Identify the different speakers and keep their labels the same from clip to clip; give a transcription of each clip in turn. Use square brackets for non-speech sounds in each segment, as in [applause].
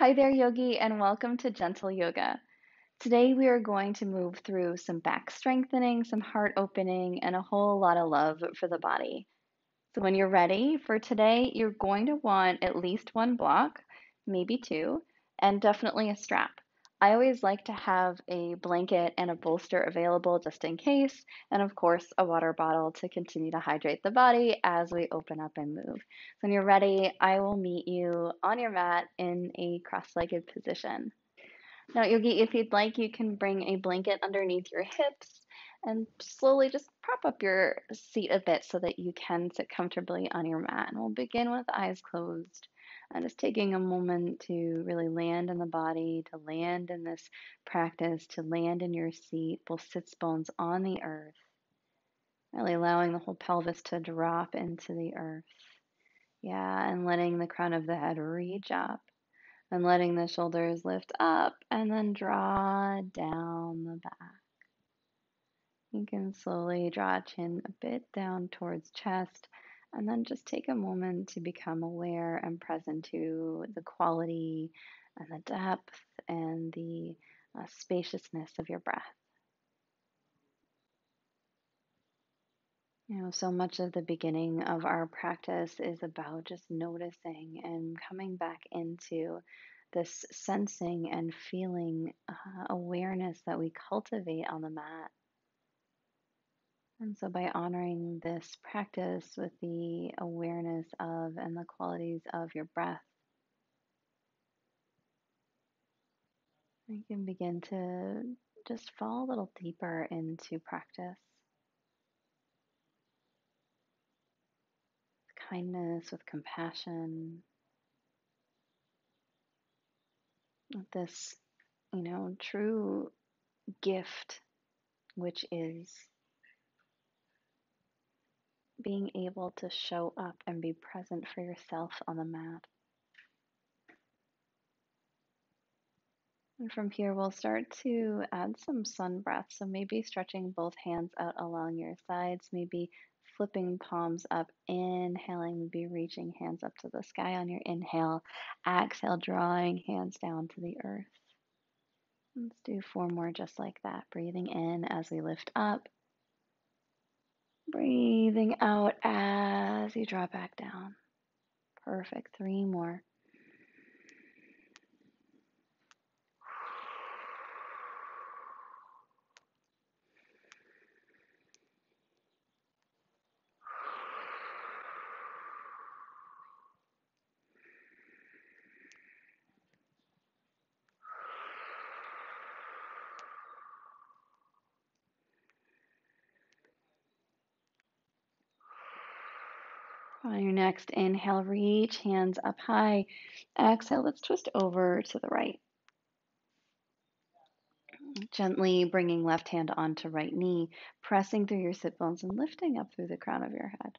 Speaker 1: Hi there, Yogi, and welcome to Gentle Yoga. Today we are going to move through some back strengthening, some heart opening, and a whole lot of love for the body. So, when you're ready for today, you're going to want at least one block, maybe two, and definitely a strap. I always like to have a blanket and a bolster available just in case, and of course, a water bottle to continue to hydrate the body as we open up and move. So when you're ready, I will meet you on your mat in a cross legged position. Now, Yogi, if you'd like, you can bring a blanket underneath your hips and slowly just prop up your seat a bit so that you can sit comfortably on your mat. And we'll begin with eyes closed and just taking a moment to really land in the body, to land in this practice, to land in your seat, both sits bones on the earth, really allowing the whole pelvis to drop into the earth. Yeah, and letting the crown of the head reach up and letting the shoulders lift up and then draw down the back. You can slowly draw chin a bit down towards chest and then just take a moment to become aware and present to the quality and the depth and the uh, spaciousness of your breath. You know, so much of the beginning of our practice is about just noticing and coming back into this sensing and feeling uh, awareness that we cultivate on the mat. And so, by honoring this practice with the awareness of and the qualities of your breath, you can begin to just fall a little deeper into practice. With kindness, with compassion, with this, you know, true gift, which is being able to show up and be present for yourself on the mat. And from here, we'll start to add some sun breath. So maybe stretching both hands out along your sides, maybe flipping palms up, inhaling, maybe reaching hands up to the sky on your inhale. Exhale, drawing hands down to the earth. Let's do four more just like that. Breathing in as we lift up. Breathing out as you drop back down. Perfect. Three more. On your next inhale, reach hands up high. Exhale, let's twist over to the right. Gently bringing left hand onto right knee, pressing through your sit bones and lifting up through the crown of your head.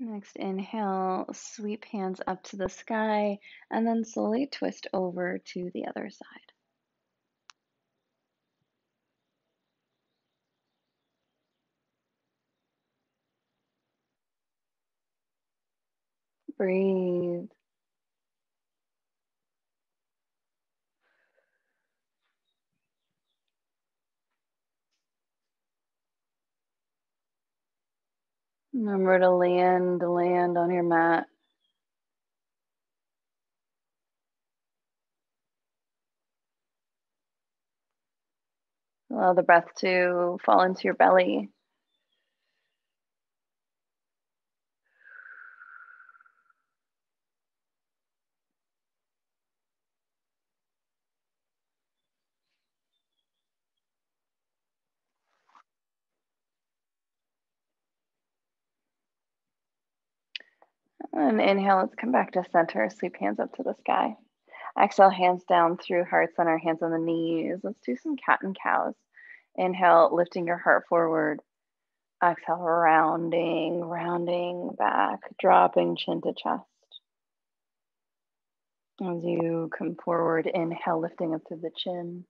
Speaker 1: Next inhale, sweep hands up to the sky, and then slowly twist over to the other side. Breathe. Remember to land, land on your mat. Allow the breath to fall into your belly. And inhale, let's come back to center. Sweep hands up to the sky. Exhale, hands down through heart center, hands on the knees. Let's do some cat and cows. Inhale, lifting your heart forward. Exhale, rounding, rounding back, dropping chin to chest. As you come forward, inhale, lifting up to the chin.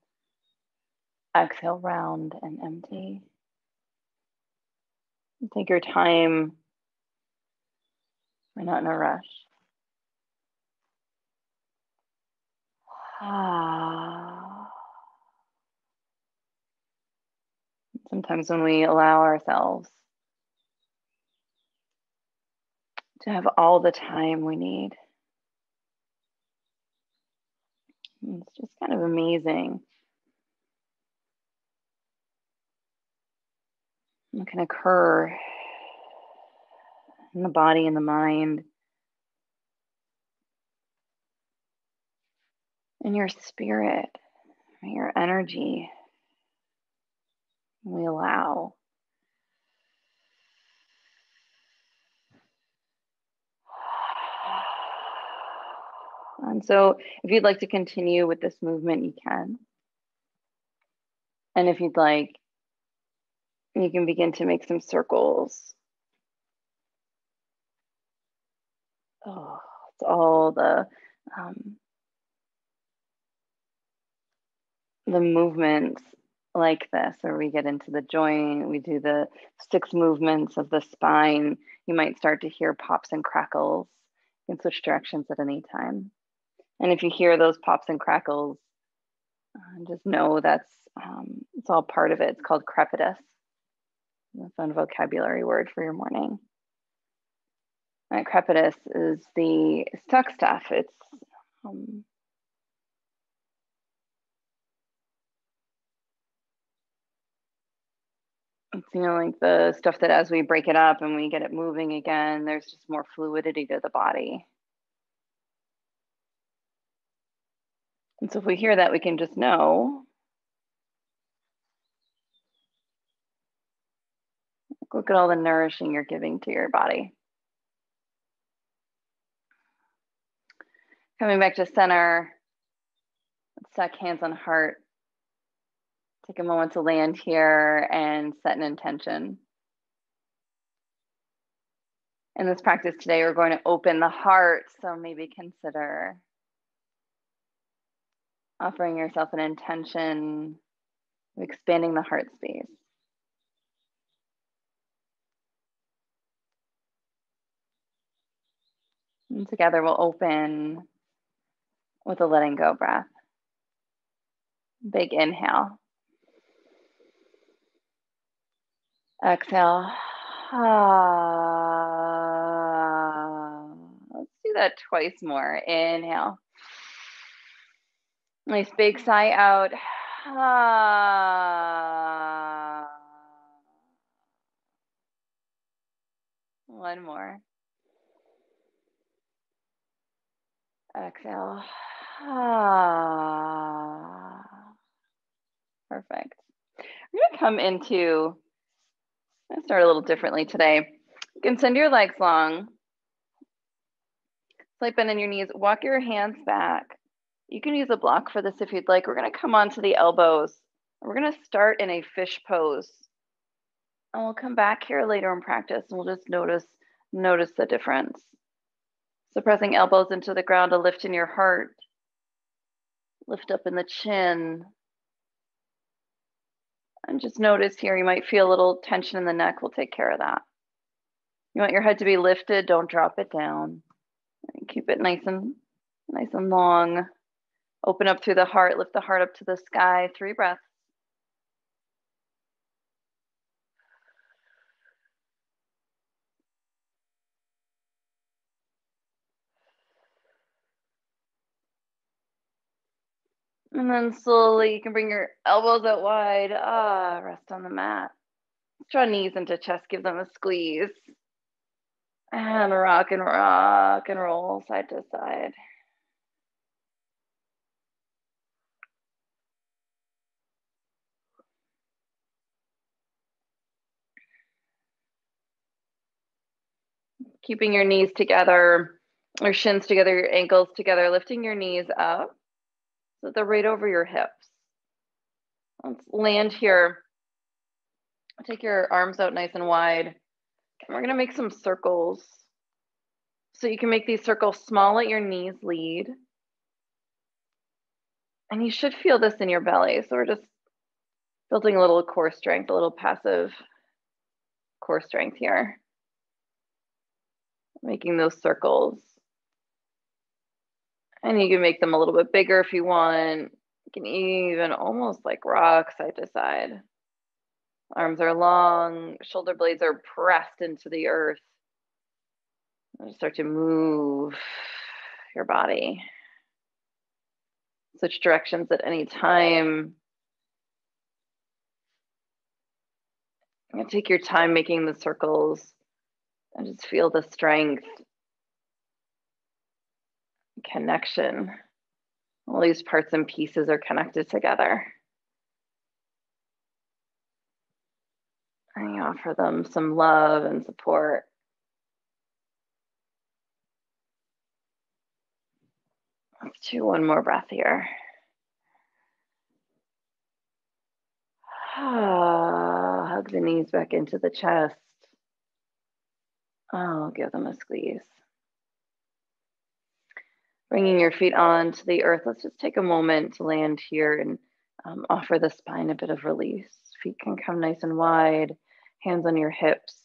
Speaker 1: Exhale, round and empty. Take your time. We're not in a rush. [sighs] Sometimes when we allow ourselves to have all the time we need, it's just kind of amazing. What can occur in the body and the mind, in your spirit, your energy. We allow. And so, if you'd like to continue with this movement, you can. And if you'd like, you can begin to make some circles. Oh, it's all the um, the movements like this, where we get into the joint, we do the six movements of the spine. You might start to hear pops and crackles. You can switch directions at any time. And if you hear those pops and crackles, uh, just know that's um, it's all part of it. It's called crepitus. That's A fun vocabulary word for your morning. And crepitus is the stuck stuff. It's um, it's you know like the stuff that as we break it up and we get it moving again, there's just more fluidity to the body. And so if we hear that, we can just know Look at all the nourishing you're giving to your body. Coming back to center, stack hands on heart. Take a moment to land here and set an intention. In this practice today, we're going to open the heart. So maybe consider offering yourself an intention of expanding the heart space. And together we'll open with a letting go breath. Big inhale. Exhale. Ah. Let's do that twice more. Inhale. Nice big sigh out. Ah. One more. Exhale. Ah. Perfect. We're going to come into, I'm to start a little differently today. You can send your legs long. Slight bend in your knees. Walk your hands back. You can use a block for this if you'd like. We're going to come onto the elbows. We're going to start in a fish pose. And we'll come back here later in practice and we'll just notice notice the difference. So pressing elbows into the ground to lift in your heart. Lift up in the chin. And just notice here, you might feel a little tension in the neck. We'll take care of that. You want your head to be lifted, don't drop it down. Keep it nice and nice and long. Open up through the heart, lift the heart up to the sky. Three breaths. And then slowly you can bring your elbows out wide. Ah, rest on the mat. Draw knees into chest, give them a squeeze. And rock and rock and roll side to side. Keeping your knees together, your shins together, your ankles together, lifting your knees up. So they're right over your hips. Let's land here Take your arms out nice and wide. And we're going to make some circles. So you can make these circles small, at your knees lead. And you should feel this in your belly. So we're just building a little core strength, a little passive core strength here. Making those circles. And you can make them a little bit bigger if you want. You can even almost like rock side to side. Arms are long, shoulder blades are pressed into the earth. And start to move your body. Switch directions at any time. And take your time making the circles and just feel the strength, connection. All these parts and pieces are connected together. And offer them some love and support. Let's do one more breath here. Ah, hug the knees back into the chest. I'll give them a squeeze. Bringing your feet onto the earth, let's just take a moment to land here and um, offer the spine a bit of release. Feet can come nice and wide, hands on your hips.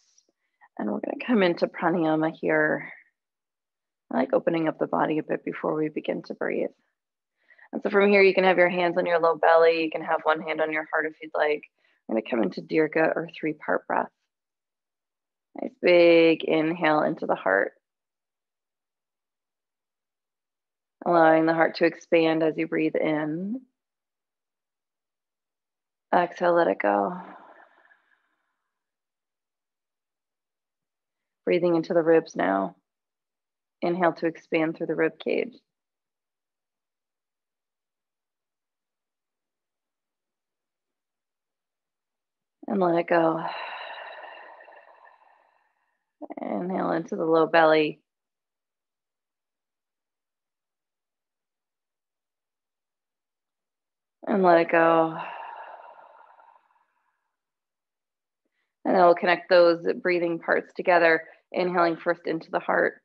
Speaker 1: And we're going to come into pranayama here. I like opening up the body a bit before we begin to breathe. And so from here, you can have your hands on your low belly. You can have one hand on your heart if you'd like. I'm going to come into Dirga or three part breath. Nice big inhale into the heart. Allowing the heart to expand as you breathe in. Exhale, let it go. Breathing into the ribs now. Inhale to expand through the rib cage. And let it go. Inhale into the low belly. And let it go. And then we'll connect those breathing parts together, inhaling first into the heart,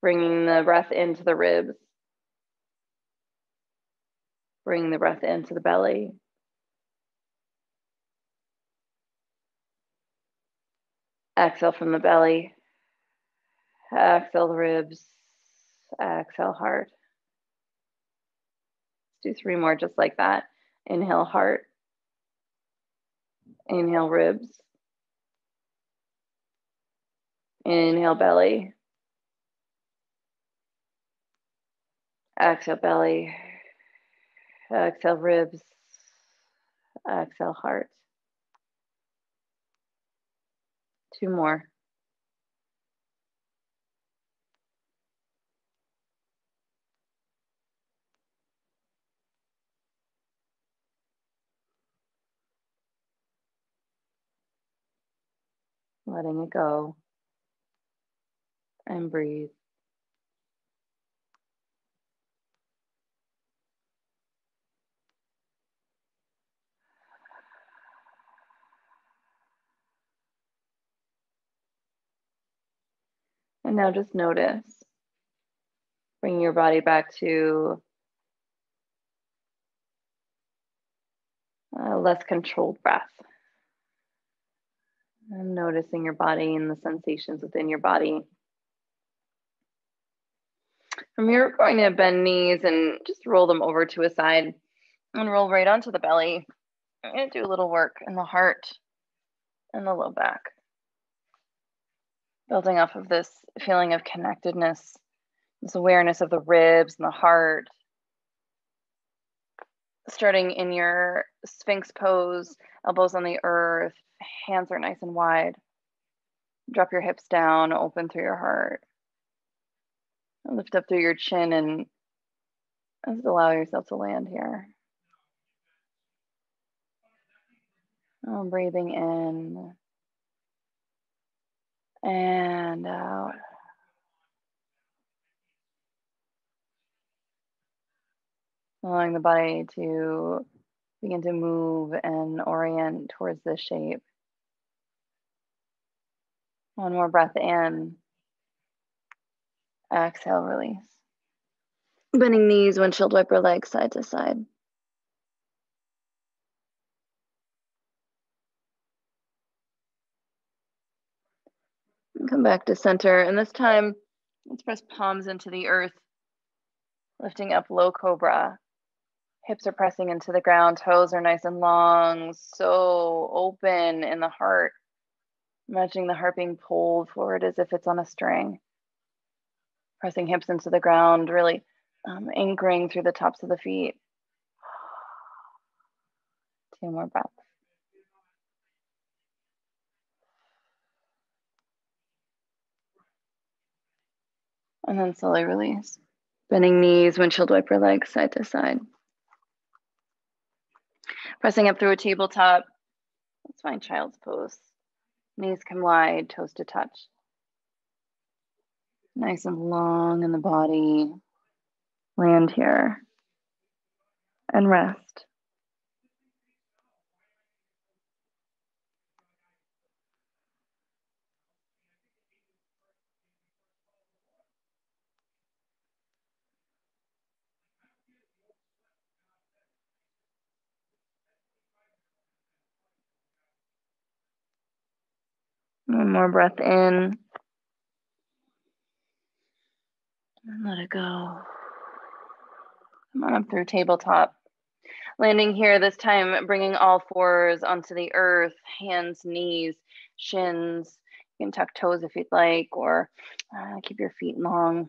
Speaker 1: bringing the breath into the ribs, bringing the breath into the belly. Exhale from the belly. Exhale the ribs. Exhale heart. Do three more just like that. Inhale heart. Inhale ribs. Inhale belly. Exhale belly. Exhale ribs. Exhale heart. Two more. Letting it go and breathe. And now just notice. Bring your body back to a less controlled breath. And noticing your body and the sensations within your body. From here, we're going to bend knees and just roll them over to a side and roll right onto the belly. I'm going to do a little work in the heart and the low back building off of this feeling of connectedness, this awareness of the ribs and the heart. Starting in your Sphinx pose, elbows on the earth, hands are nice and wide. Drop your hips down, open through your heart. Lift up through your chin and just allow yourself to land here. Oh, breathing in and out. Allowing the body to Begin to move and orient towards this shape. One more breath in. Exhale, release. Bending knees, windshield wiper legs side to side. And come back to center. And this time, let's press palms into the earth, lifting up low cobra. Hips are pressing into the ground, toes are nice and long, so open in the heart. Imagining the heart being pulled forward as if it's on a string. Pressing hips into the ground, really um, anchoring through the tops of the feet. [sighs] Two more breaths. And then slowly release. Bending knees, windshield wiper legs side to side. Pressing up through a tabletop. Let's find child's pose. Knees come wide, toes to touch. Nice and long in the body. Land here and rest. One more breath in. And let it go. Come on up through tabletop. Landing here this time, bringing all fours onto the earth, hands, knees, shins. You can tuck toes if you'd like, or uh, keep your feet long.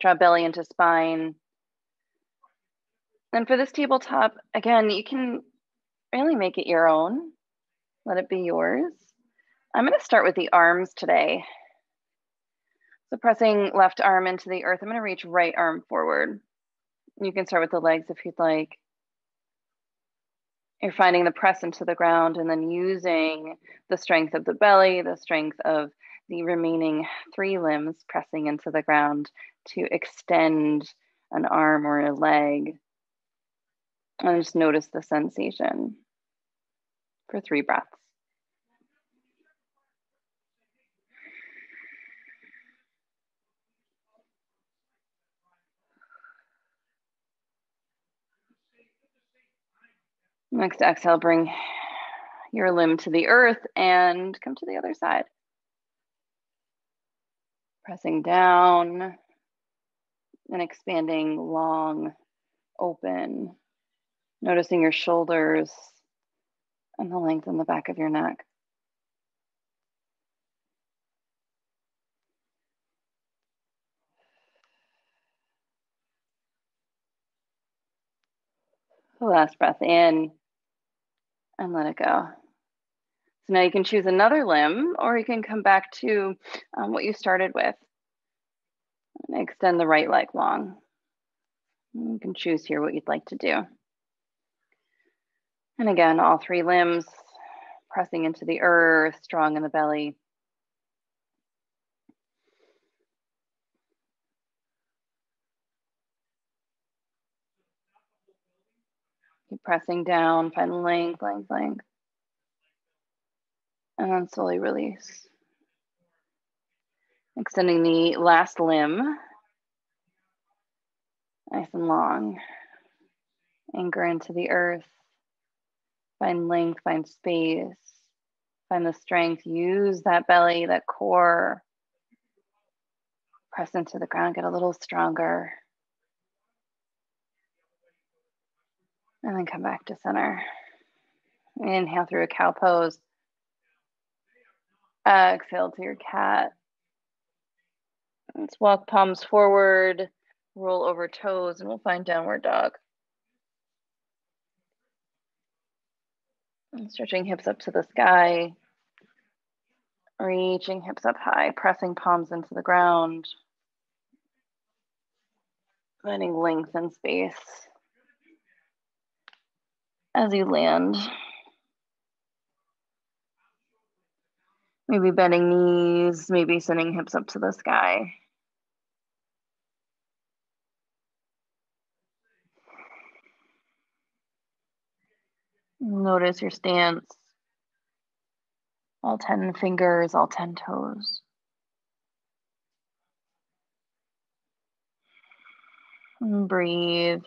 Speaker 1: Draw belly into spine. And for this tabletop, again, you can really make it your own. Let it be yours. I'm going to start with the arms today. So pressing left arm into the earth, I'm going to reach right arm forward. You can start with the legs if you'd like. You're finding the press into the ground and then using the strength of the belly, the strength of the remaining three limbs pressing into the ground to extend an arm or a leg. And just notice the sensation for three breaths. Next exhale, bring your limb to the earth and come to the other side. Pressing down and expanding long, open. Noticing your shoulders and the length in the back of your neck. Last breath in and let it go. So now you can choose another limb or you can come back to um, what you started with. And extend the right leg long. You can choose here what you'd like to do. And again, all three limbs pressing into the earth, strong in the belly. Keep pressing down, find length, length, length. And then slowly release. Extending the last limb. Nice and long. Anchor into the earth. Find length, find space. Find the strength. Use that belly, that core. Press into the ground, get a little stronger. And then come back to center. Inhale through a cow pose. Exhale to your cat. Let's walk palms forward, roll over toes, and we'll find downward dog. And stretching hips up to the sky. Reaching hips up high, pressing palms into the ground. Finding length and space as you land. Maybe bending knees, maybe sending hips up to the sky. Notice your stance. All 10 fingers, all 10 toes. And breathe.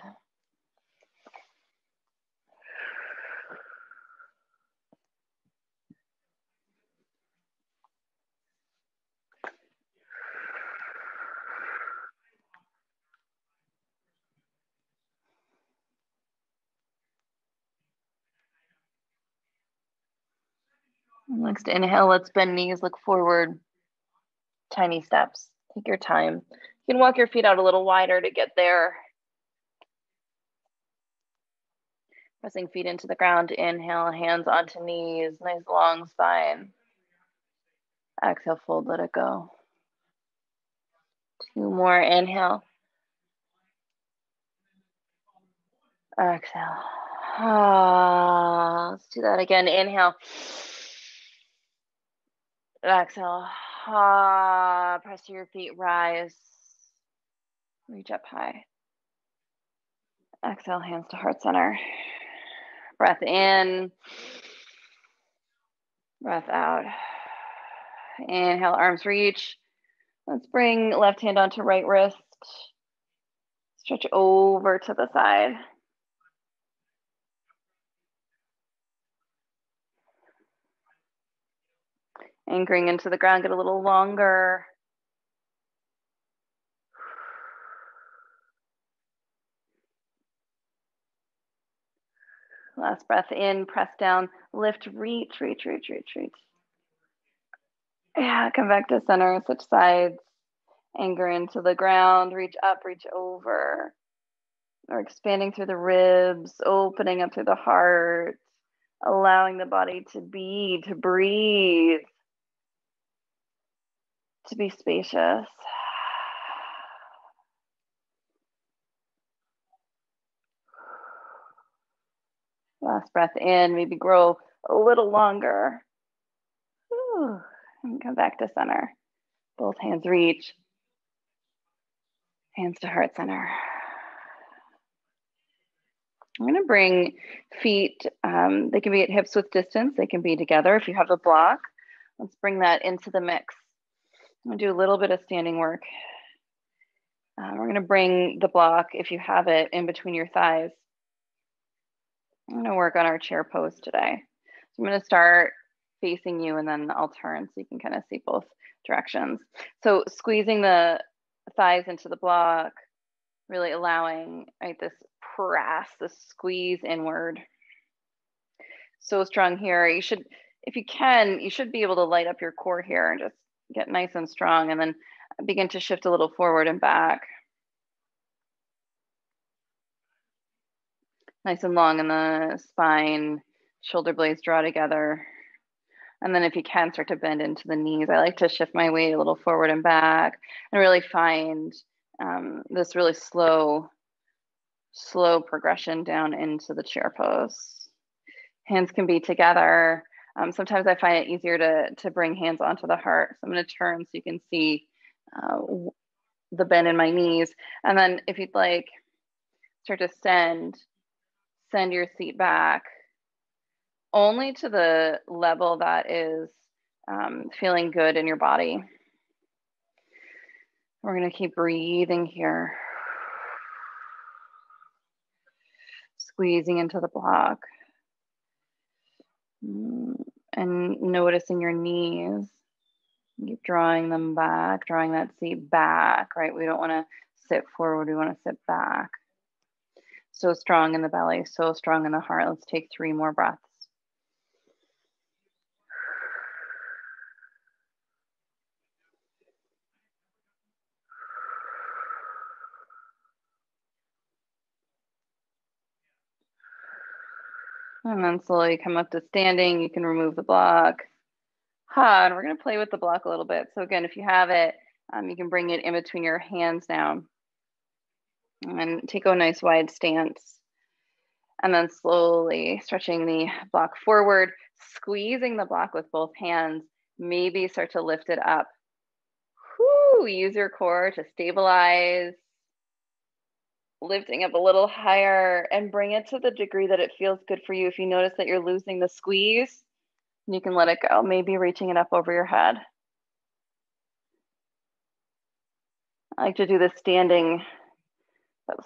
Speaker 1: Next inhale, let's bend knees, look forward. Tiny steps. Take your time. You can walk your feet out a little wider to get there. Pressing feet into the ground. Inhale, hands onto knees. Nice long spine. Exhale, fold, let it go. Two more. Inhale. Exhale. Ah, let's do that again. Inhale. Exhale. Ah, press your feet, rise. Reach up high. Exhale, hands to heart center. Breath in. Breath out. Inhale, arms reach. Let's bring left hand onto right wrist. Stretch over to the side. Anchoring into the ground, get a little longer. Last breath in, press down, lift, reach, reach, reach, reach, reach. Yeah, come back to center, switch sides. Anchor into the ground, reach up, reach over. Or expanding through the ribs, opening up through the heart, allowing the body to be, to breathe to be spacious. Last breath in, maybe grow a little longer. Whew. And come back to center. Both hands reach. Hands to heart center. I'm going to bring feet, um, they can be at hips width distance, they can be together if you have a block. Let's bring that into the mix. I'm gonna do a little bit of standing work. Um, we're gonna bring the block, if you have it, in between your thighs. I'm gonna work on our chair pose today. So I'm gonna start facing you and then I'll turn so you can kind of see both directions. So squeezing the thighs into the block, really allowing right this press, this squeeze inward. So strong here. You should, if you can, you should be able to light up your core here and just get nice and strong and then begin to shift a little forward and back. Nice and long in the spine, shoulder blades draw together. And then if you can start to bend into the knees, I like to shift my weight a little forward and back and really find um, this really slow, slow progression down into the chair pose. Hands can be together um, sometimes I find it easier to, to bring hands onto the heart. So I'm going to turn so you can see uh, the bend in my knees. And then if you'd like, start to send, send your seat back only to the level that is um, feeling good in your body. We're going to keep breathing here. Squeezing into the block. And noticing your knees. Keep drawing them back, drawing that seat back, right? We don't want to sit forward, we want to sit back. So strong in the belly, so strong in the heart. Let's take three more breaths. And then slowly come up to standing. You can remove the block. Ha, and we're gonna play with the block a little bit. So again, if you have it, um, you can bring it in between your hands now. And take a nice wide stance. And then slowly stretching the block forward, squeezing the block with both hands. Maybe start to lift it up. Whoo, use your core to stabilize. Lifting up a little higher and bring it to the degree that it feels good for you. If you notice that you're losing the squeeze, you can let it go, maybe reaching it up over your head. I like to do this standing,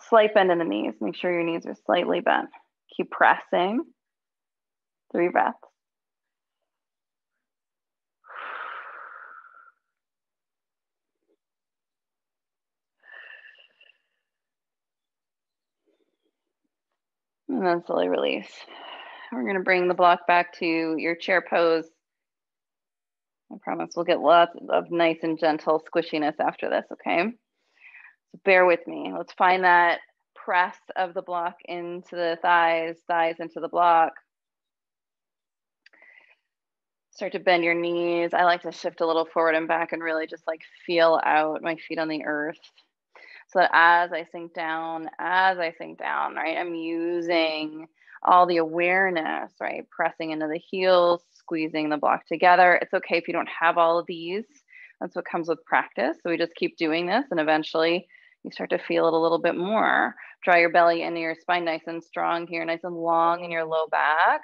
Speaker 1: slight bend in the knees. Make sure your knees are slightly bent. Keep pressing. Three breaths. And then slowly release. We're going to bring the block back to your chair pose. I promise we'll get lots of nice and gentle squishiness after this, okay? So bear with me. Let's find that press of the block into the thighs, thighs into the block. Start to bend your knees. I like to shift a little forward and back and really just like feel out my feet on the earth so that as I sink down, as I sink down, right, I'm using all the awareness, right, pressing into the heels, squeezing the block together. It's okay if you don't have all of these. That's what comes with practice. So we just keep doing this, and eventually you start to feel it a little bit more. Draw your belly into your spine nice and strong here, nice and long in your low back.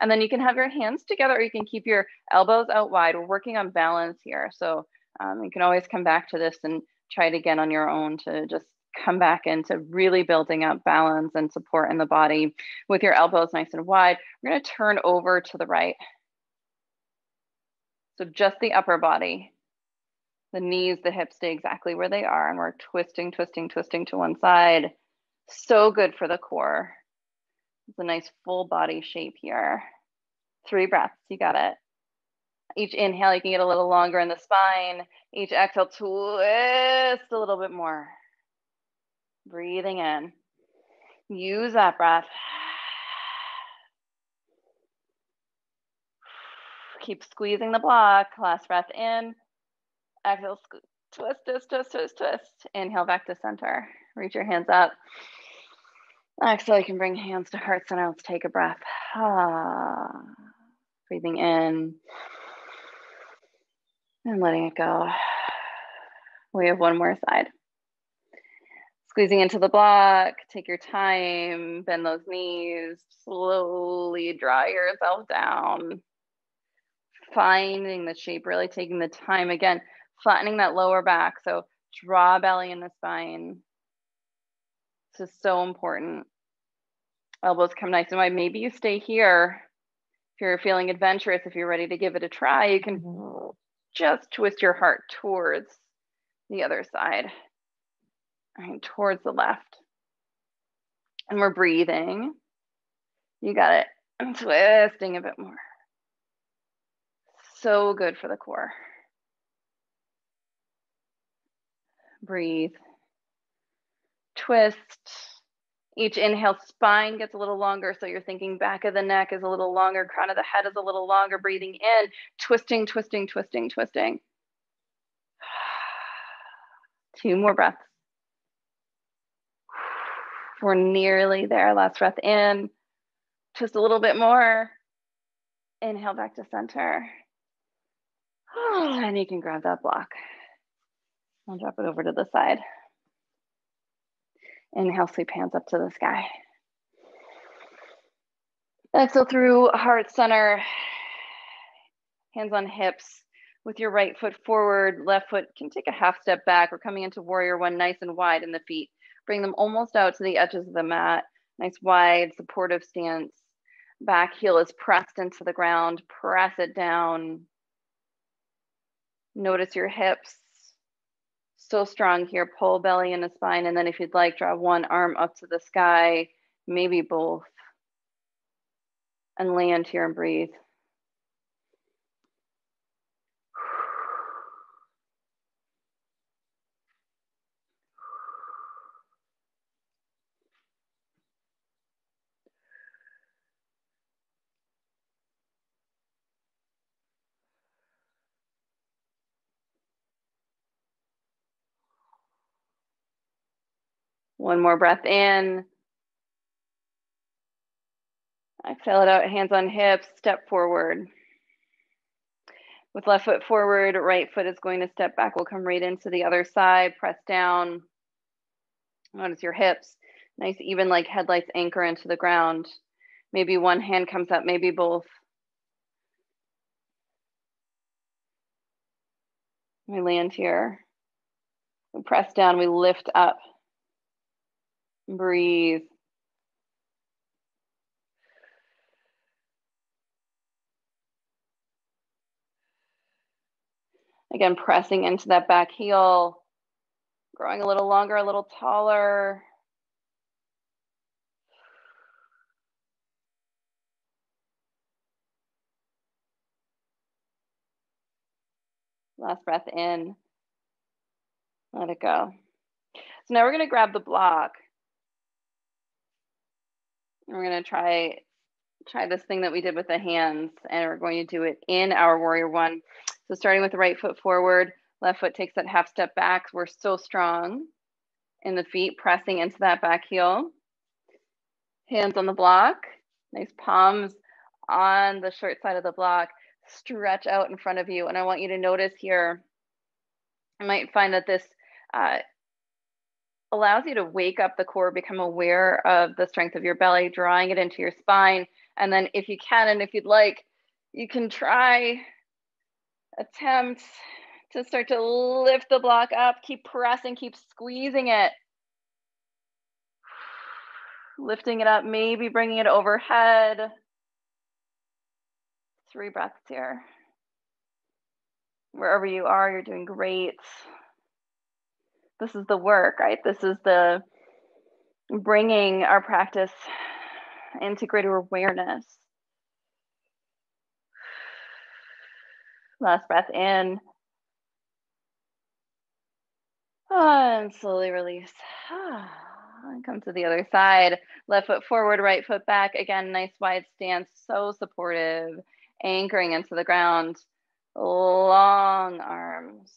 Speaker 1: And then you can have your hands together, or you can keep your elbows out wide. We're working on balance here. So um, you can always come back to this and try it again on your own to just come back into really building up balance and support in the body with your elbows nice and wide. We're going to turn over to the right. So just the upper body. The knees, the hips stay exactly where they are. And we're twisting, twisting, twisting to one side. So good for the core. It's a nice full body shape here. Three breaths. You got it. Each inhale, you can get a little longer in the spine. Each exhale, twist a little bit more. Breathing in. Use that breath. Keep squeezing the block. Last breath in. Exhale, twist, twist, twist, twist, twist. Inhale back to center. Reach your hands up. Exhale, you can bring hands to heart center. Let's take a breath. Ah. Breathing in and letting it go. We have one more side. Squeezing into the block, take your time, bend those knees, slowly draw yourself down. Finding the shape, really taking the time again, flattening that lower back. So draw belly in the spine. This is so important. Elbows come nice and wide. Maybe you stay here. If you're feeling adventurous, if you're ready to give it a try, you can mm-hmm. Just twist your heart towards the other side and towards the left. And we're breathing. You got it. I'm twisting a bit more. So good for the core. Breathe. Twist. Each inhale, spine gets a little longer. So you're thinking back of the neck is a little longer, crown of the head is a little longer. Breathing in, twisting, twisting, twisting, twisting. [sighs] Two more breaths. We're nearly there. Last breath in. Just a little bit more. Inhale back to center. [sighs] And you can grab that block. I'll drop it over to the side. Inhale, sweep hands up to the sky. Exhale through heart center, hands on hips with your right foot forward, left foot can take a half step back. We're coming into warrior one nice and wide in the feet. Bring them almost out to the edges of the mat. Nice wide supportive stance. Back heel is pressed into the ground. Press it down. Notice your hips so strong here. Pull belly in the spine. And then if you'd like, draw one arm up to the sky, maybe both. And land here and breathe. One more breath in. Exhale it out, hands on hips, step forward. With left foot forward, right foot is going to step back. We'll come right into the other side, press down. Notice your hips. Nice, even like headlights anchor into the ground. Maybe one hand comes up, maybe both. We land here. We press down, we lift up. Breathe. Again, pressing into that back heel, growing a little longer, a little taller. Last breath in. Let it go. So now we're going to grab the block. We're going to try try this thing that we did with the hands and we're going to do it in our warrior one. So starting with the right foot forward, left foot takes that half step back. We're so strong in the feet, pressing into that back heel. Hands on the block, nice palms on the short side of the block stretch out in front of you. And I want you to notice here, I might find that this uh, allows you to wake up the core, become aware of the strength of your belly, drawing it into your spine. And then, if you can, and if you'd like, you can try, attempt to start to lift the block up, keep pressing, keep squeezing it. Lifting it up, maybe bringing it overhead three breaths here. Wherever you are, you're doing great. This is the work, right? This is the bringing our practice into greater awareness. Last breath in. Ah, and slowly release. Ah, and come to the other side. Left foot forward, right foot back. Again, nice wide stance. So supportive anchoring into the ground. Long arms.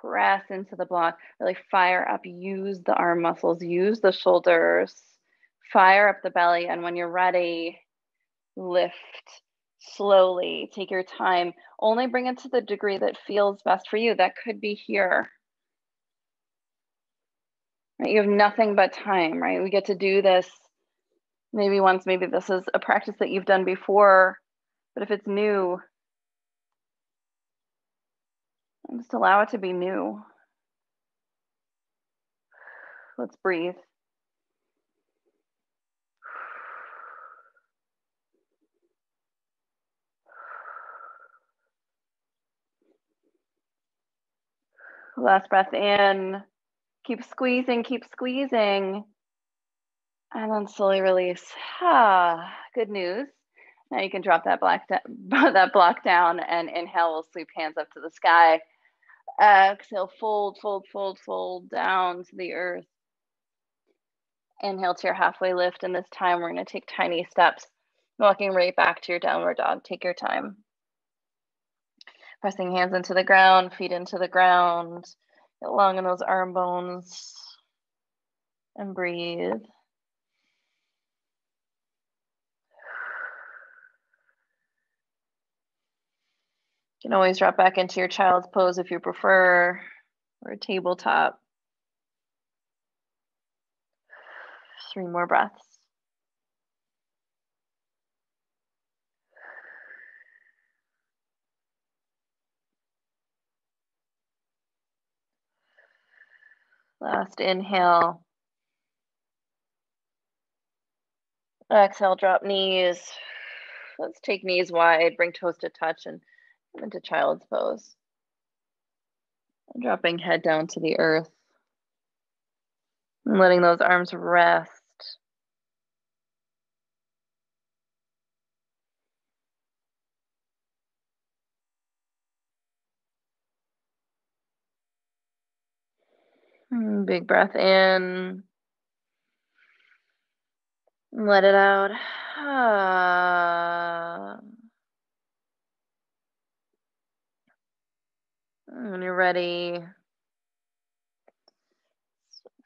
Speaker 1: Press into the block. Really fire up. Use the arm muscles. Use the shoulders. Fire up the belly. And when you're ready, lift slowly. Take your time. Only bring it to the degree that feels best for you. That could be here. Right? You have nothing but time, right? We get to do this maybe once, maybe this is a practice that you've done before, but if it's new, just allow it to be new. Let's breathe. Last breath in. Keep squeezing, keep squeezing. And then slowly release. Ah, good news. Now you can drop that black [laughs] that block down and inhale. We'll sweep hands up to the sky. Exhale, fold, fold, fold, fold down to the earth. Inhale to your halfway lift, and this time we're going to take tiny steps, walking right back to your downward dog. Take your time. Pressing hands into the ground, feet into the ground, get long in those arm bones, and breathe. You can always drop back into your child's pose if you prefer, or a tabletop. Three more breaths. Last inhale. Exhale, drop knees. Let's take knees wide, bring toes to touch, and into child's pose. Dropping head down to the earth. And letting those arms rest. Big breath in. Let it out. Ah. Hmm, when you're ready,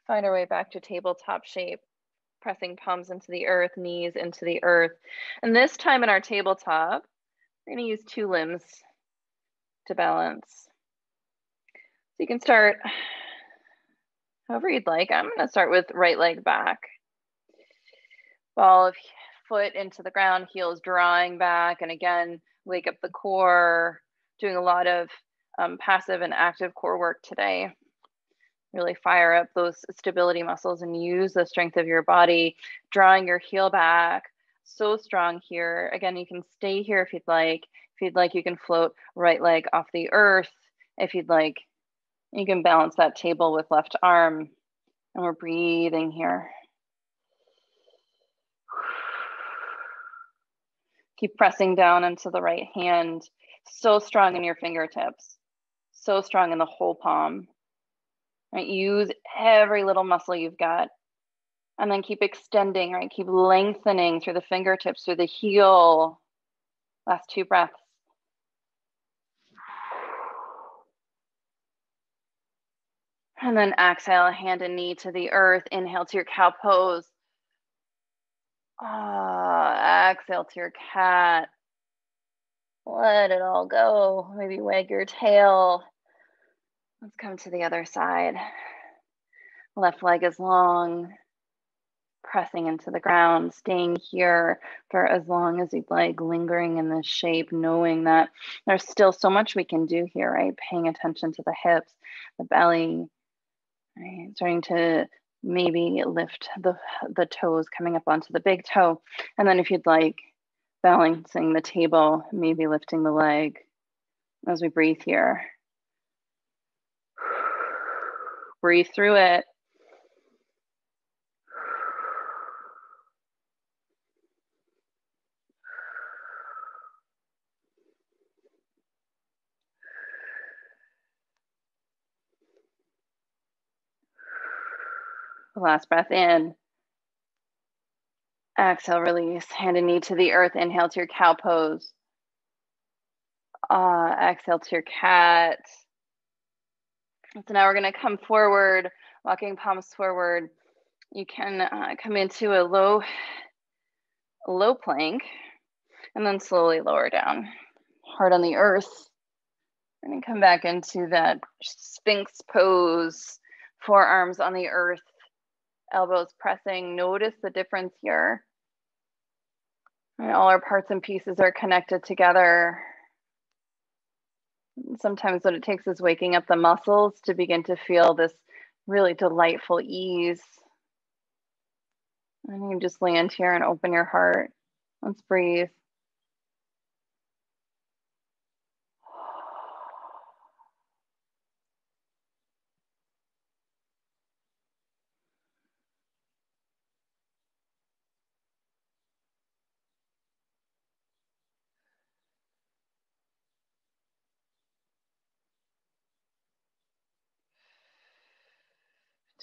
Speaker 1: find our way back to tabletop shape, pressing palms into the earth, knees into the earth. And this time in our tabletop, we're to use two limbs to balance. So you can start however you'd like. I'm going to start with right leg back. Ball of foot into the ground, heels drawing back. And again, wake up the core, doing a lot of um, passive and active core work today. Really fire up those stability muscles and use the strength of your body, drawing your heel back. So strong here. Again, you can stay here if you'd like. If you'd like, you can float right leg off the earth. If you'd like, you can balance that table with left arm. And we're breathing here. Keep pressing down into the right hand. So strong in your fingertips. So strong in the whole palm. Right? Use every little muscle you've got. And then keep extending, right? Keep lengthening through the fingertips, through the heel. Last two breaths. And then exhale, hand and knee to the earth. Inhale to your cow pose. Ah, exhale to your cat. Let it all go. Maybe wag your tail. Let's come to the other side. Left leg is long, pressing into the ground, staying here for as long as you'd like, lingering in this shape, knowing that there's still so much we can do here, right? Paying attention to the hips, the belly, right? Starting to maybe lift the, the toes coming up onto the big toe. And then if you'd like, balancing the table, maybe lifting the leg as we breathe here. Breathe through it. Last breath in. Exhale, release. Hand and knee to the earth. Inhale to your cow pose. Uh, exhale to your cat. So now we're going to come forward, walking palms forward. You can uh, come into a low, low plank and then slowly lower down. Heart on the earth. And then come back into that Sphinx pose, forearms on the earth, elbows pressing. Notice the difference here. And all our parts and pieces are connected together. Sometimes what it takes is waking up the muscles to begin to feel this really delightful ease. And you just land here and open your heart. Let's breathe.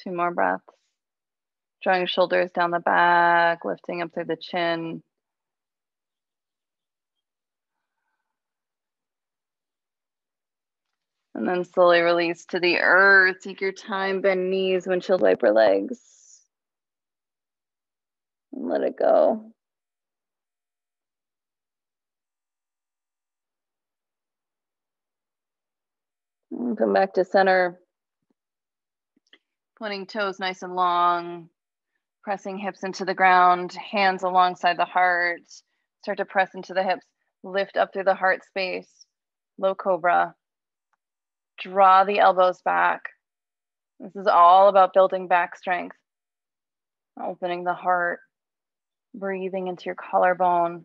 Speaker 1: Two more breaths. Drawing shoulders down the back, lifting up through the chin. And then slowly release to the earth. Take your time, bend knees, windshield wiper legs. And let it go. And come back to center. Pointing toes nice and long, pressing hips into the ground, hands alongside the heart. Start to press into the hips, lift up through the heart space, low cobra. Draw the elbows back. This is all about building back strength, opening the heart, breathing into your collarbone,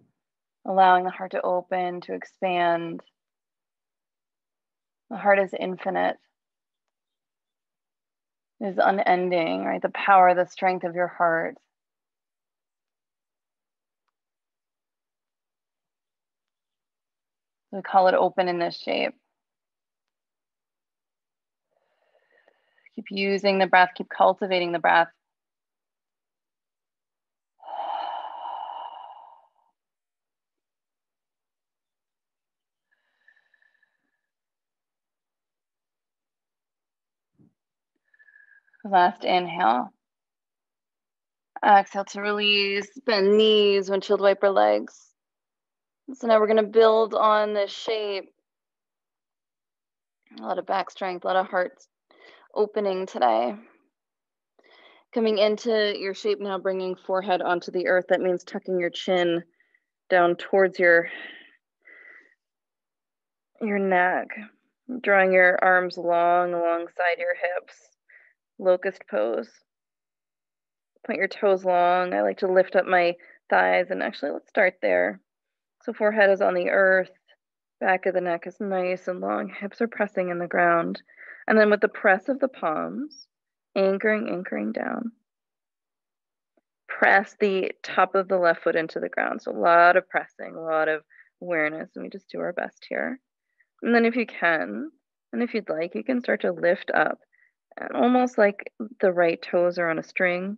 Speaker 1: allowing the heart to open, to expand. The heart is infinite is unending, right? The power, the strength of your heart. We call it open in this shape. Keep using the breath, keep cultivating the breath. Last inhale. Exhale to release, bend knees, windshield wiper legs. So now we're going to build on this shape. A lot of back strength, a lot of heart opening today. Coming into your shape now, bringing forehead onto the earth. That means tucking your chin down towards your your neck, drawing your arms long alongside your hips. Locust pose. Point your toes long. I like to lift up my thighs, and actually, let's start there. So, forehead is on the earth, back of the neck is nice and long, hips are pressing in the ground. And then with the press of the palms, anchoring, anchoring down. Press the top of the left foot into the ground. So a lot of pressing, a lot of awareness, and we just do our best here. And then if you can, and if you'd like, you can start to lift up, almost like the right toes are on a string,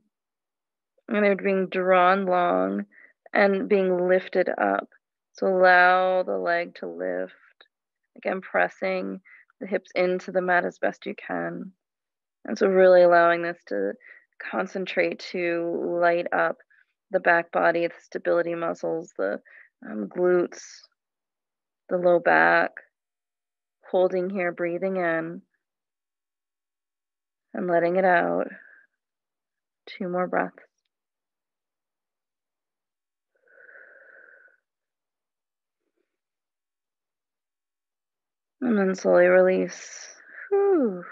Speaker 1: and they're being drawn long and being lifted up. So allow the leg to lift. Again, pressing the hips into the mat as best you can. And so, really allowing this to concentrate to light up the back body, the stability muscles, the um, glutes, the low back. Holding here, breathing in and letting it out. Two more breaths. And then slowly release. Whew.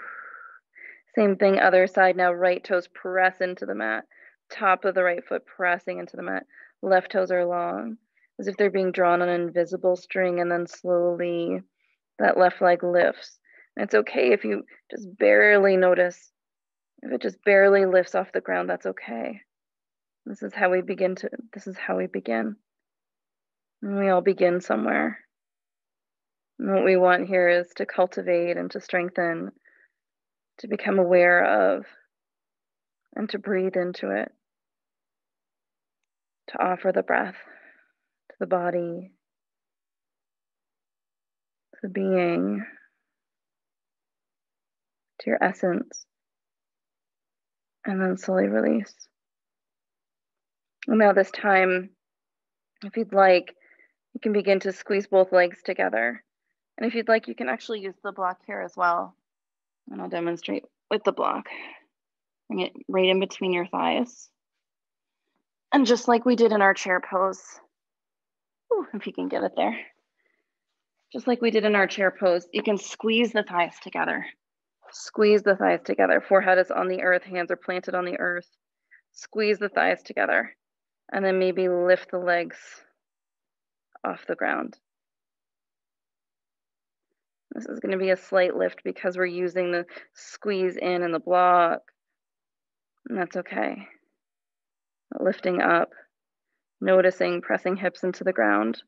Speaker 1: Same thing, other side now. Right toes press into the mat. Top of the right foot pressing into the mat. Left toes are long, as if they're being drawn on an invisible string, and then slowly that left leg lifts. It's okay if you just barely notice. If it just barely lifts off the ground, that's okay. This is how we begin to, this is how we begin. And we all begin somewhere. And what we want here is to cultivate and to strengthen, to become aware of, and to breathe into it, to offer the breath to the body, to the being, to your essence, and then slowly release. And now, this time, if you'd like, you can begin to squeeze both legs together. And if you'd like, you can actually use the block here as well. And I'll demonstrate with the block. Bring it right in between your thighs. And just like we did in our chair pose, ooh, if you can get it there. Just like we did in our chair pose, you can squeeze the thighs together. Squeeze the thighs together. Forehead is on the earth, hands are planted on the earth. Squeeze the thighs together. And then maybe lift the legs off the ground. This is going to be a slight lift because we're using the squeeze in and the block. And that's okay. Lifting up, noticing, pressing hips into the ground,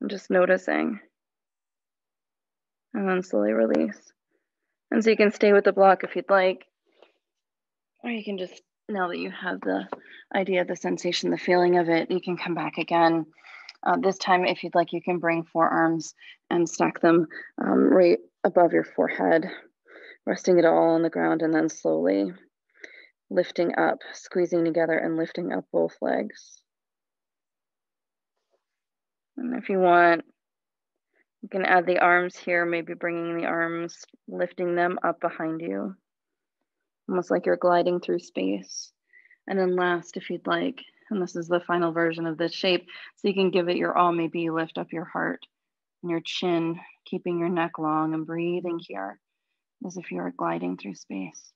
Speaker 1: and just noticing. And then slowly release. And so you can stay with the block if you'd like, or you can just, now that you have the idea, the sensation, the feeling of it, you can come back again uh, this time, if you'd like, you can bring forearms and stack them um, right above your forehead, resting it all on the ground, and then slowly lifting up, squeezing together, and lifting up both legs. And if you want, you can add the arms here, maybe bringing the arms, lifting them up behind you, almost like you're gliding through space. And then last, if you'd like, and this is the final version of this shape. So you can give it your all. Maybe you lift up your heart and your chin, keeping your neck long and breathing here as if you are gliding through space.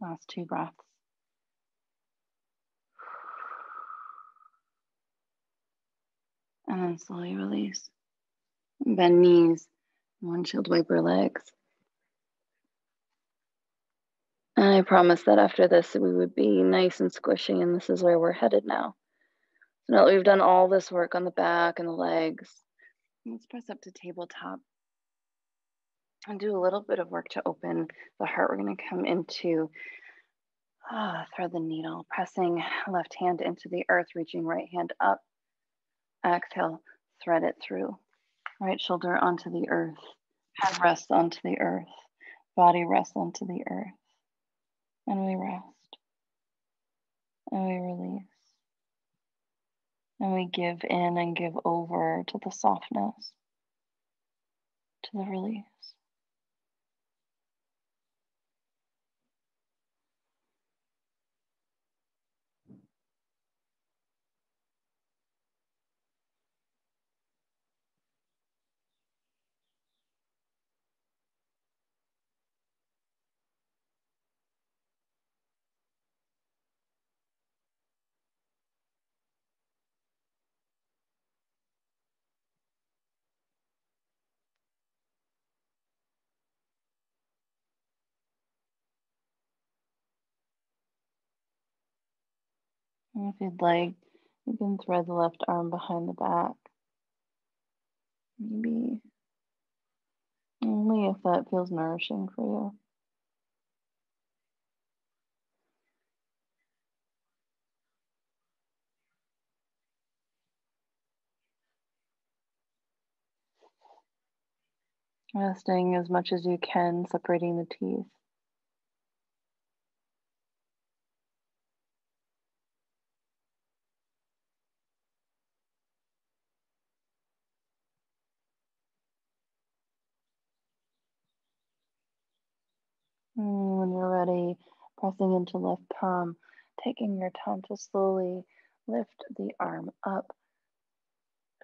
Speaker 1: Last two breaths. And then slowly release. Bend knees, windshield wiper legs. And I promised that after this, we would be nice and squishy, and this is where we're headed now. So now that we've done all this work on the back and the legs, let's press up to tabletop and do a little bit of work to open the heart. We're going to come into ah, thread the needle, pressing left hand into the earth, reaching right hand up. Exhale, thread it through. Right shoulder onto the earth, head rests onto the earth, body rests onto the earth. And we rest. And we release. And we give in and give over to the softness, to the release. And if you'd like, you can thread the left arm behind the back. Maybe only if that feels nourishing for you. Resting as much as you can, separating the teeth. Mm, when you're ready, pressing into left palm, taking your time to slowly lift the arm up,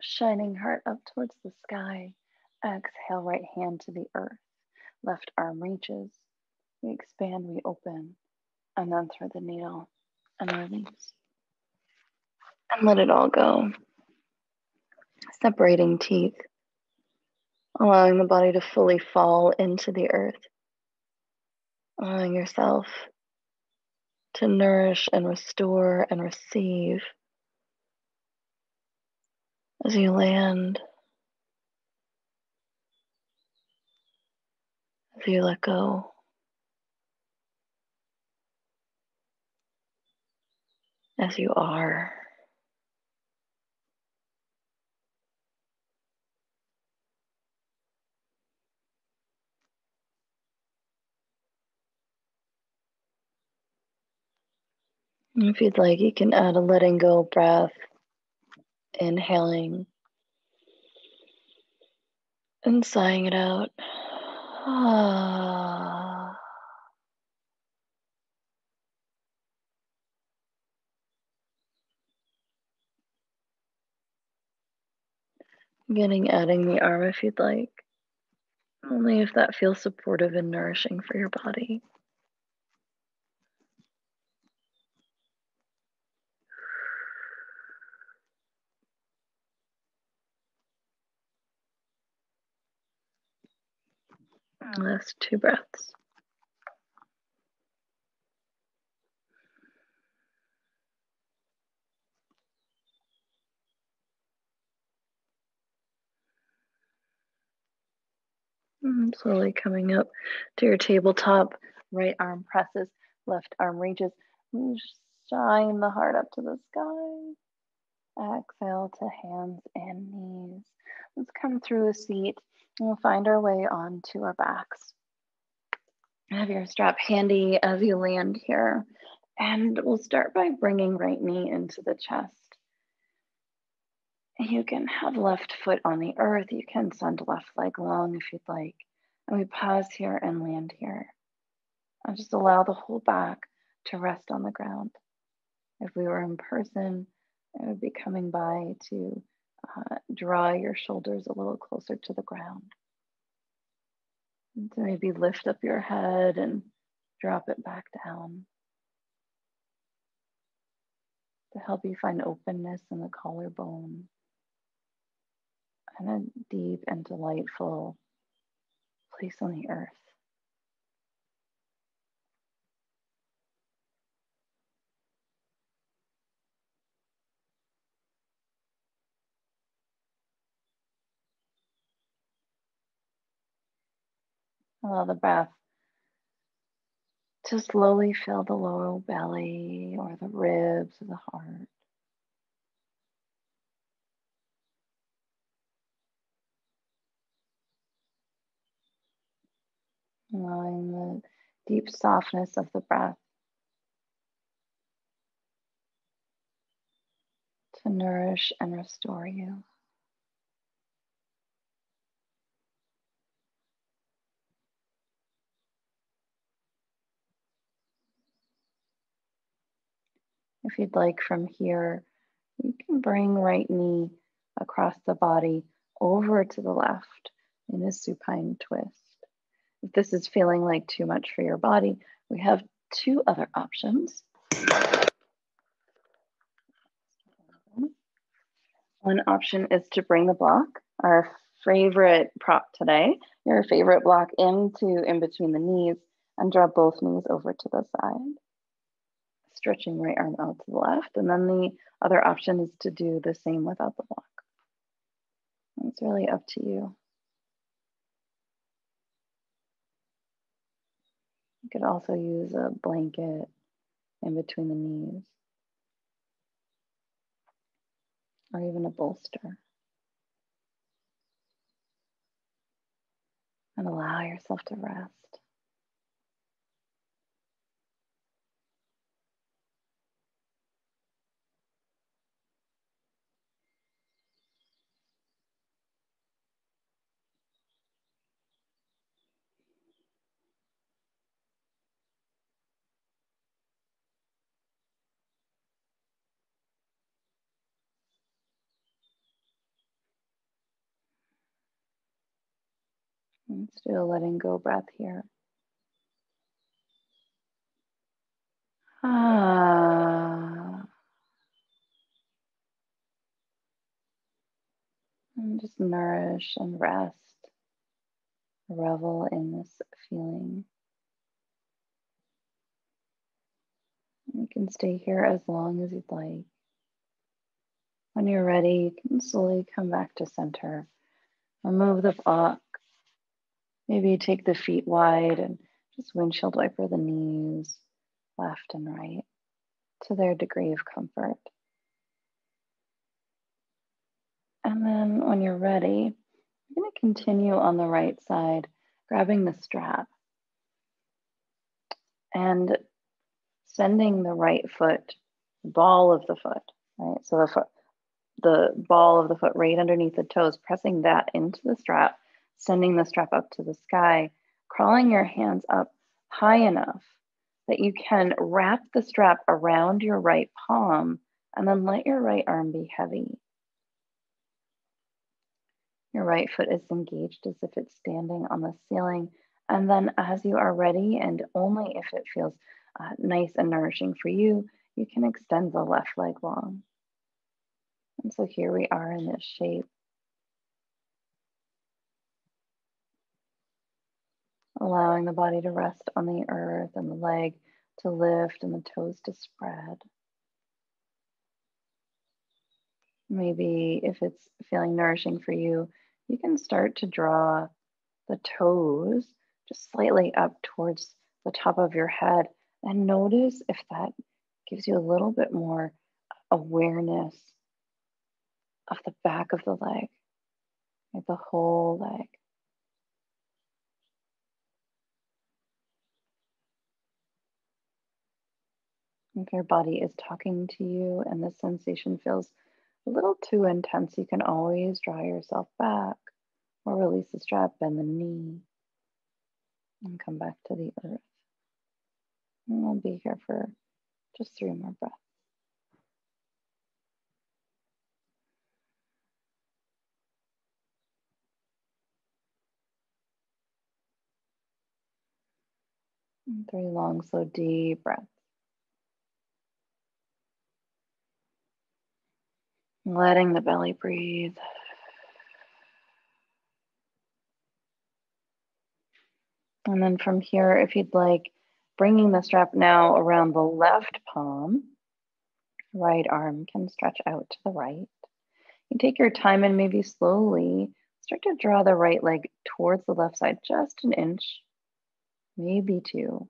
Speaker 1: shining heart up towards the sky. Exhale, right hand to the earth. Left arm reaches. We expand, we open, and then thread the needle and release. And let it all go. Separating teeth, allowing the body to fully fall into the earth allowing yourself to nourish and restore and receive as you land, as you let go. As you are. If you'd like, you can add a letting go breath, inhaling and sighing it out. [sighs] Getting adding the arm if you'd like, only if that feels supportive and nourishing for your body. Last two breaths. And slowly coming up to your tabletop, right arm presses, left arm reaches. Shine the heart up to the sky. Exhale to hands and knees. Let's come through a seat We'll find our way onto our backs. Have your strap handy as you land here. And we'll start by bringing right knee into the chest. You can have left foot on the earth. You can send left leg long if you'd like. And we pause here and land here. And just allow the whole back to rest on the ground. If we were in person, it would be coming by to uh, draw your shoulders a little closer to the ground. And so maybe lift up your head and drop it back down to help you find openness in the collarbone and a deep and delightful place on the earth. Allow the breath to slowly fill the lower belly or the ribs or the heart. Allowing the deep softness of the breath to nourish and restore you. If you'd like from here, you can bring right knee across the body over to the left in a supine twist. If this is feeling like too much for your body, we have two other options. One option is to bring the block, our favorite prop today, your favorite block into in between the knees and draw both knees over to the side stretching right arm out to the left. And then the other option is to do the same without the block. It's really up to you. You could also use a blanket in between the knees or even a bolster. And allow yourself to rest. Let's do a letting go breath here. Ah. And just nourish and rest. Revel in this feeling. You can stay here as long as you'd like. When you're ready, you can slowly come back to center. Remove the Maybe take the feet wide and just windshield wiper the knees left and right to their degree of comfort. And then when you're ready, you're going to continue on the right side, grabbing the strap and sending the right foot, ball of the foot, right? So the foot, the ball of the foot right underneath the toes, pressing that into the strap, sending the strap up to the sky, crawling your hands up high enough that you can wrap the strap around your right palm and then let your right arm be heavy. Your right foot is engaged as if it's standing on the ceiling. And then, as you are ready, and only if it feels uh, nice and nourishing for you, you can extend the left leg long. And so here we are in this shape. Allowing the body to rest on the earth and the leg to lift and the toes to spread. Maybe if it's feeling nourishing for you, you can start to draw the toes just slightly up towards the top of your head and notice if that gives you a little bit more awareness of the back of the leg, like the whole leg. If your body is talking to you and the sensation feels a little too intense, you can always draw yourself back or release the strap, bend the knee, and come back to the earth. And we'll be here for just three more breaths. Three long, slow, deep breaths. Letting the belly breathe. And then from here, if you'd like, bringing the strap now around the left palm, right arm can stretch out to the right. You take your time and maybe slowly start to draw the right leg towards the left side, just an inch, maybe two,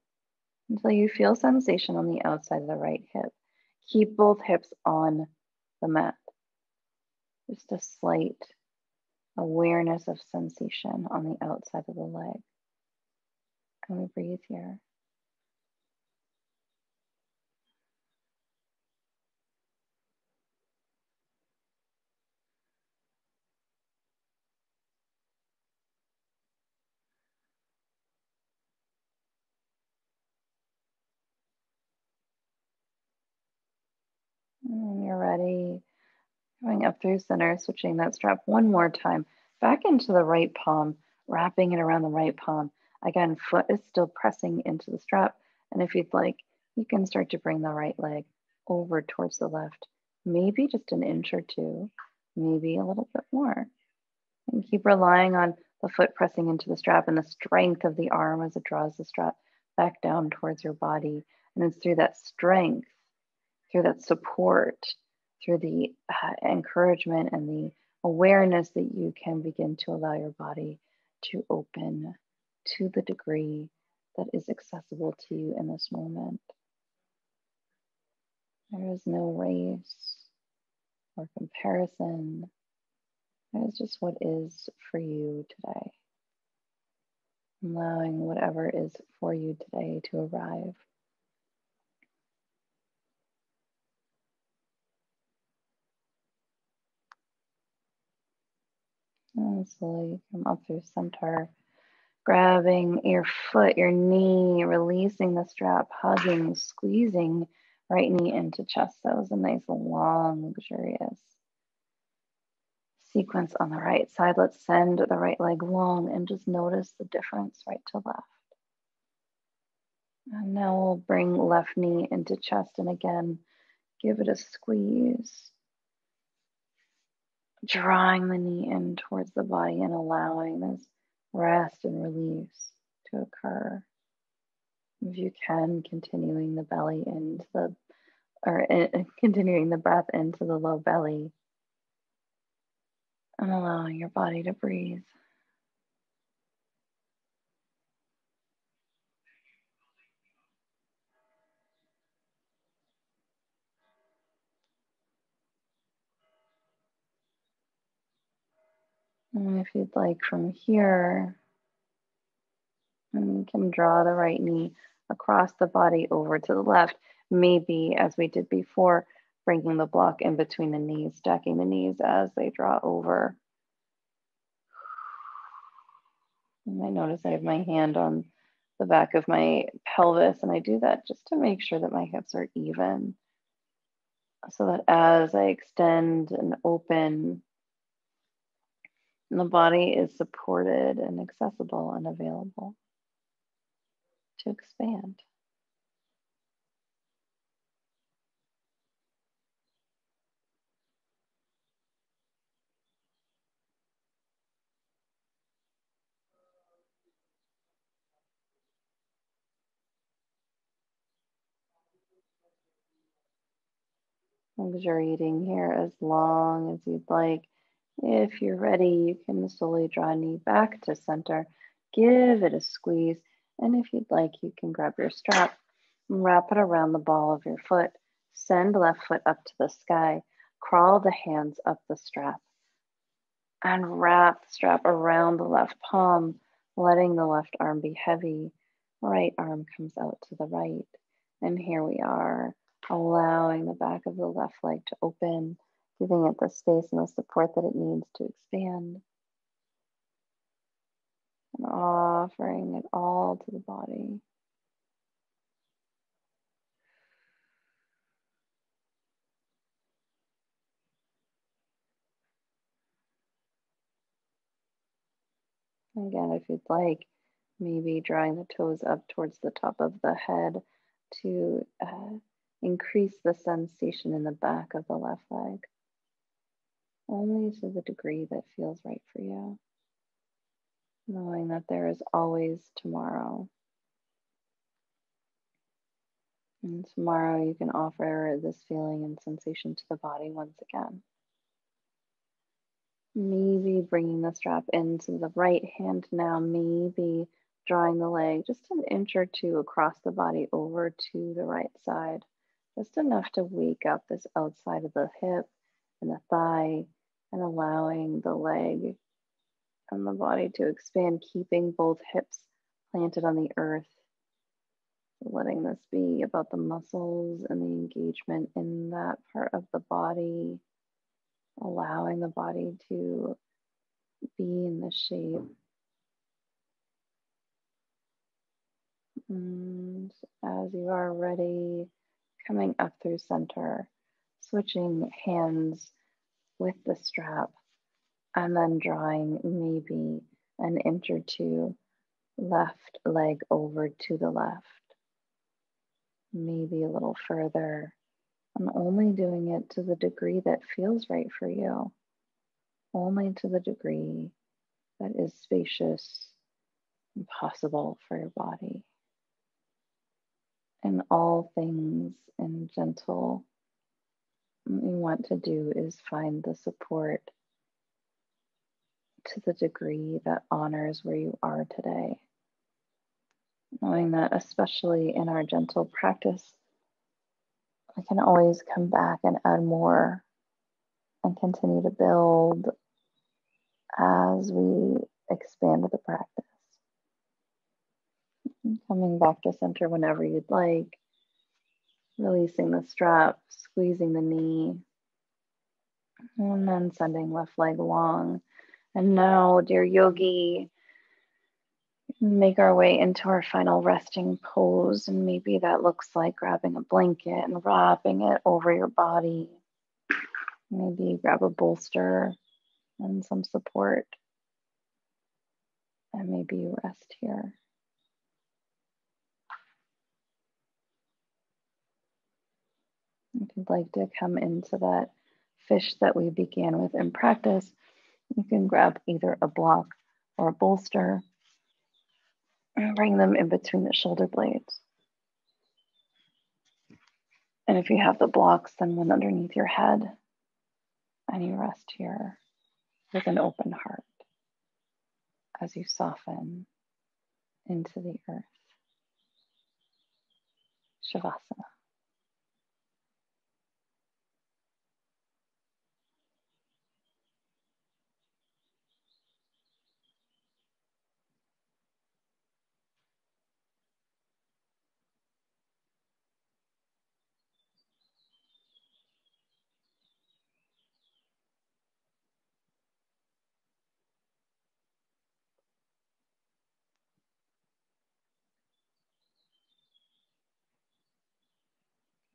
Speaker 1: until you feel sensation on the outside of the right hip. Keep both hips on the mat. Just a slight awareness of sensation on the outside of the leg. And we breathe here. And when you're ready, Going up through center, switching that strap one more time. Back into the right palm, wrapping it around the right palm. Again, foot is still pressing into the strap. And if you'd like, you can start to bring the right leg over towards the left, maybe just an inch or two, maybe a little bit more. And keep relying on the foot pressing into the strap and the strength of the arm as it draws the strap back down towards your body. And it's through that strength through that support, through the uh, encouragement and the awareness that you can begin to allow your body to open to the degree that is accessible to you in this moment. There is no race or comparison. It is just what is for you today. Allowing whatever is for you today to arrive. Slowly come up through center, grabbing your foot, your knee, releasing the strap, hugging, squeezing right knee into chest. That was a nice, long, luxurious sequence on the right side. Let's send the right leg long and just notice the difference right to left. And now we'll bring left knee into chest and again, give it a squeeze. Drawing the knee in towards the body and allowing this rest and release to occur. If you can, continuing the belly into the, or in, continuing the breath into the low belly and allowing your body to breathe. And if you'd like from here, you can draw the right knee across the body over to the left. Maybe, as we did before, bringing the block in between the knees, stacking the knees as they draw over. You might notice I have my hand on the back of my pelvis, and I do that just to make sure that my hips are even. So that as I extend and open, the body is supported and accessible and available to expand. Luxuriating here as long as you'd like. If you're ready, you can slowly draw knee back to center. Give it a squeeze and if you'd like, you can grab your strap and wrap it around the ball of your foot. Send left foot up to the sky. Crawl the hands up the strap and wrap the strap around the left palm, letting the left arm be heavy. Right arm comes out to the right. And here we are, allowing the back of the left leg to open, giving it the space and the support that it needs to expand and offering it all to the body. Again, if you'd like, maybe drawing the toes up towards the top of the head to uh, increase the sensation in the back of the left leg, only to the degree that feels right for you knowing that there is always tomorrow. And tomorrow you can offer this feeling and sensation to the body once again. Maybe bringing the strap into the right hand now, maybe drawing the leg just an inch or two across the body over to the right side, just enough to wake up this outside of the hip and the thigh and allowing the leg and the body to expand, keeping both hips planted on the earth. Letting this be about the muscles and the engagement in that part of the body, allowing the body to be in the shape. And as you are ready, coming up through center, switching hands with the strap and then drawing maybe an inch or two left leg over to the left, maybe a little further, and only doing it to the degree that feels right for you, only to the degree that is spacious and possible for your body. And all things in gentle What we want to do is find the support to the degree that honors where you are today. Knowing that, especially in our gentle practice, we can always come back and add more and continue to build as we expand the practice. Coming back to center whenever you'd like, releasing the strap, squeezing the knee, and then sending left leg long. And now, dear yogi, make our way into our final resting pose. And maybe that looks like grabbing a blanket and wrapping it over your body. Maybe grab a bolster and some support. And maybe you rest here. If you'd like to come into that fish that we began with in practice, you can grab either a block or a bolster and bring them in between the shoulder blades. And if you have the blocks, then one underneath your head, and you rest here with an open heart as you soften into the earth. Shavasana.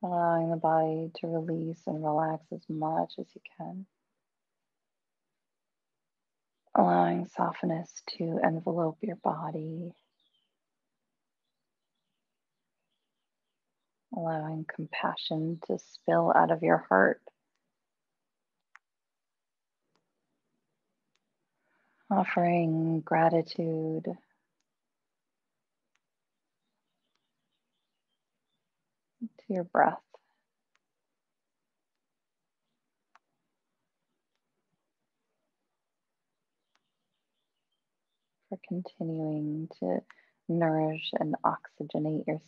Speaker 1: Allowing the body to release and relax as much as you can. Allowing softness to envelope your body. Allowing compassion to spill out of your heart. Offering gratitude to your breath. For continuing to nourish and oxygenate your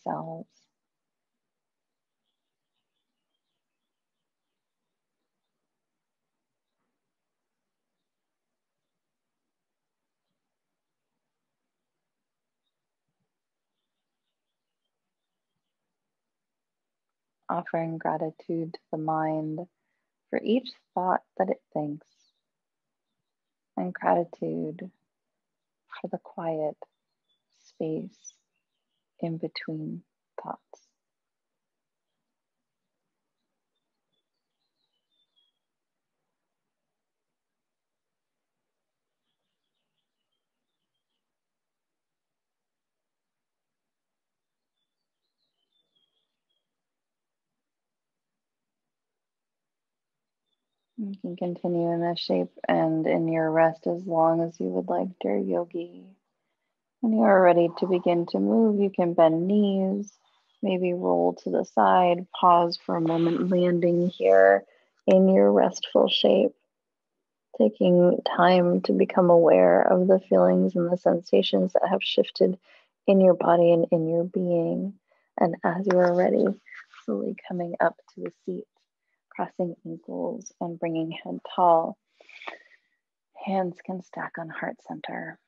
Speaker 1: offering gratitude to the mind for each thought that it thinks, and gratitude for the quiet space in between thoughts. You can continue in this shape and in your rest as long as you would like, dear yogi. When you are ready to begin to move, you can bend knees, maybe roll to the side, pause for a moment, landing here in your restful shape. Taking time to become aware of the feelings and the sensations that have shifted in your body and in your being. And as you are ready, slowly coming up to the seat crossing ankles and bringing head tall. Hands can stack on heart center.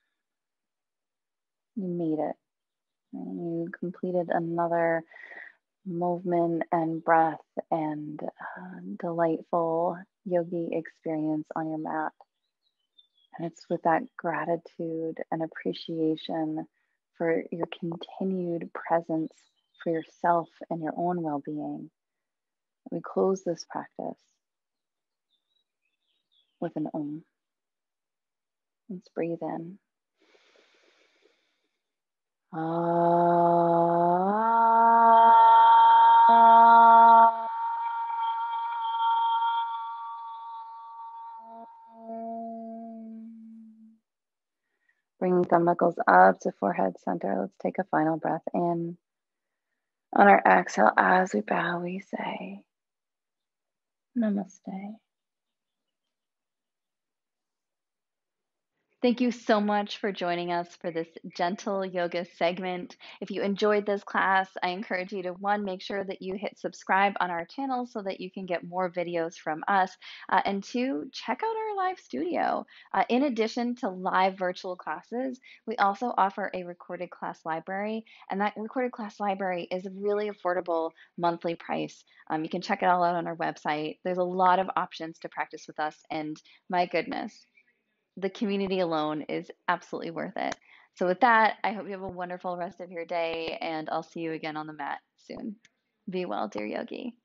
Speaker 1: You made it. You completed another movement and breath and uh, delightful yogi experience on your mat. And it's with that gratitude and appreciation for your continued presence for yourself and your own well being we close this practice with an om. Let's breathe in. Ah. Bringing thumb knuckles up to forehead center. Let's take a final breath in. On our exhale, as we bow, we say, Namaste. Thank you so much for joining us for this gentle yoga segment. If you enjoyed this class, I encourage you to one, make sure that you hit subscribe on our channel so that you can get more videos from us, uh, and two, check out our live studio. Uh, in addition to live virtual classes, we also offer a recorded class library, and that recorded class library is a really affordable monthly price. Um, you can check it all out on our website. There's a lot of options to practice with us, and my goodness the community alone is absolutely worth it. So, with that, I hope you have a wonderful rest of your day, and I'll see you again on the mat soon. Be well, dear yogi.